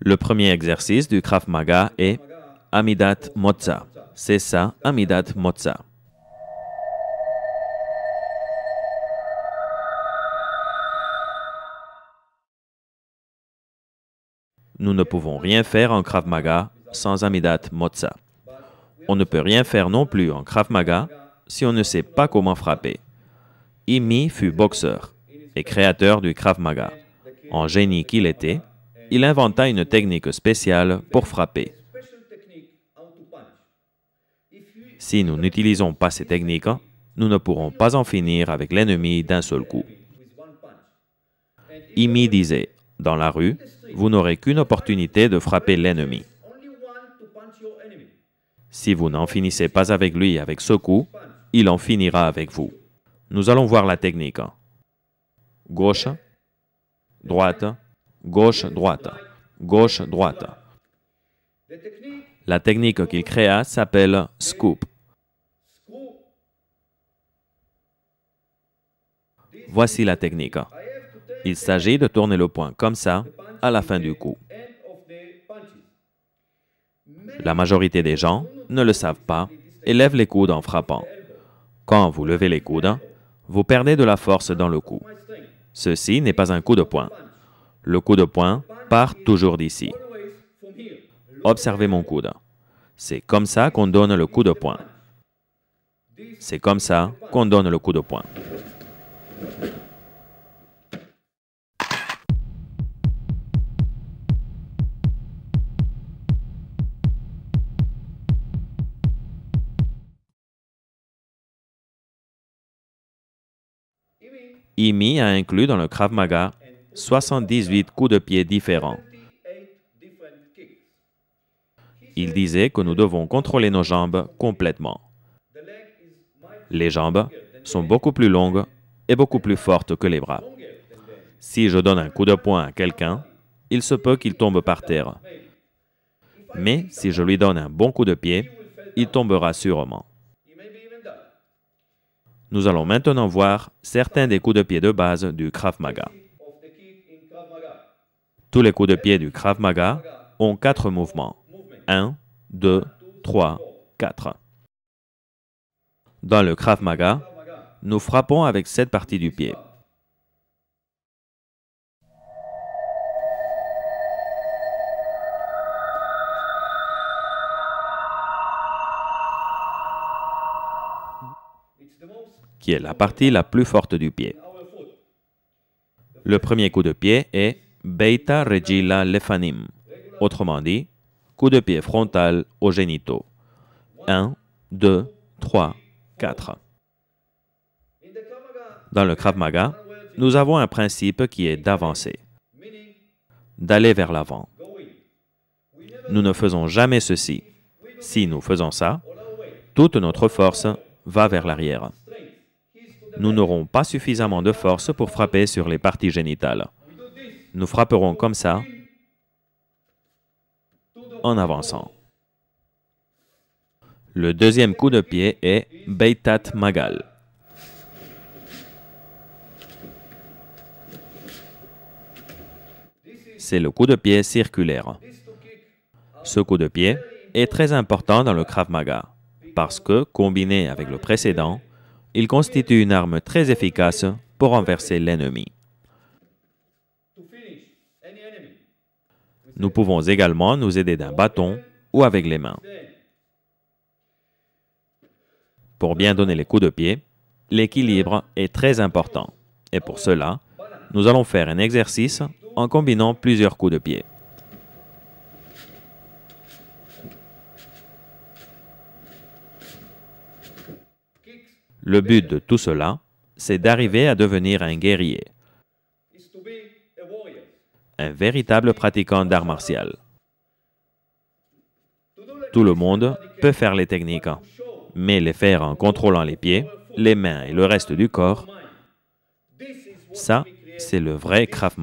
Le premier exercice du Krav Maga est Amidat Motza. C'est ça, Amidat Motza. Nous ne pouvons rien faire en Krav Maga sans Amidat Motza. On ne peut rien faire non plus en Krav Maga si on ne sait pas comment frapper. Imi fut boxeur et créateur du Krav Maga. En génie qu'il était, il inventa une technique spéciale pour frapper. Si nous n'utilisons pas ces techniques, nous ne pourrons pas en finir avec l'ennemi d'un seul coup. Imi disait, dans la rue, vous n'aurez qu'une opportunité de frapper l'ennemi. Si vous n'en finissez pas avec lui avec ce coup, il en finira avec vous. Nous allons voir la technique. Gauche, droite, gauche, droite, gauche, droite. La technique qu'il créa s'appelle scoop. Voici la technique. Il s'agit de tourner le poing comme ça à la fin du coup. La majorité des gens ne le savent pas et lèvent les coudes en frappant. Quand vous levez les coudes, vous perdez de la force dans le coup. Ceci n'est pas un coup de poing. Le coup de poing part toujours d'ici. Observez mon coude. C'est comme ça qu'on donne le coup de poing. C'est comme ça qu'on donne le coup de poing. Imi a inclus dans le Krav Maga 78 coups de pied différents. Il disait que nous devons contrôler nos jambes complètement. Les jambes sont beaucoup plus longues et beaucoup plus fortes que les bras. Si je donne un coup de poing à quelqu'un, il se peut qu'il tombe par terre. Mais si je lui donne un bon coup de pied, il tombera sûrement. Nous allons maintenant voir certains des coups de pied de base du Krav Maga. Tous les coups de pied du Krav Maga ont quatre mouvements. 1, 2, 3, 4. Dans le Krav Maga, nous frappons avec cette partie du pied. qui est la partie la plus forte du pied. Le premier coup de pied est Beta Regila Lefanim, autrement dit, coup de pied frontal aux génitaux. 1, 2, 3, 4. Dans le Krav Maga, nous avons un principe qui est d'avancer, d'aller vers l'avant. Nous ne faisons jamais ceci. Si nous faisons ça, toute notre force va vers l'arrière nous n'aurons pas suffisamment de force pour frapper sur les parties génitales. Nous frapperons comme ça en avançant. Le deuxième coup de pied est Beitat Magal. C'est le coup de pied circulaire. Ce coup de pied est très important dans le Krav Maga parce que, combiné avec le précédent, il constitue une arme très efficace pour renverser l'ennemi. Nous pouvons également nous aider d'un bâton ou avec les mains. Pour bien donner les coups de pied, l'équilibre est très important. Et pour cela, nous allons faire un exercice en combinant plusieurs coups de pied. Le but de tout cela, c'est d'arriver à devenir un guerrier, un véritable pratiquant d'art martial. Tout le monde peut faire les techniques, mais les faire en contrôlant les pieds, les mains et le reste du corps, ça, c'est le vrai Krav.